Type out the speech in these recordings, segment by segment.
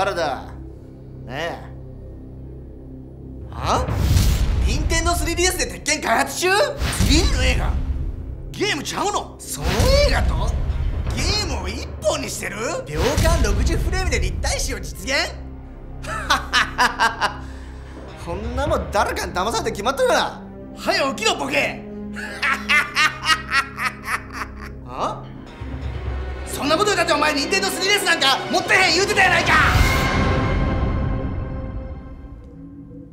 原田ねえ。あ任天堂 3DS で鉄拳開発中？次の映画。ゲームちゃうの？その映画と？ゲームを一本にしてる？秒間60フレームで立体視を実現？こんなもん誰かに騙されて決まってるな？早起きろボケ！あそんなこと言うたってお前任天堂 3DS なんか持ってへん言うてたやないか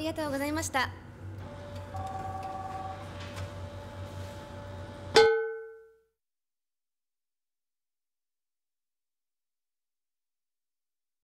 ありがとうございました。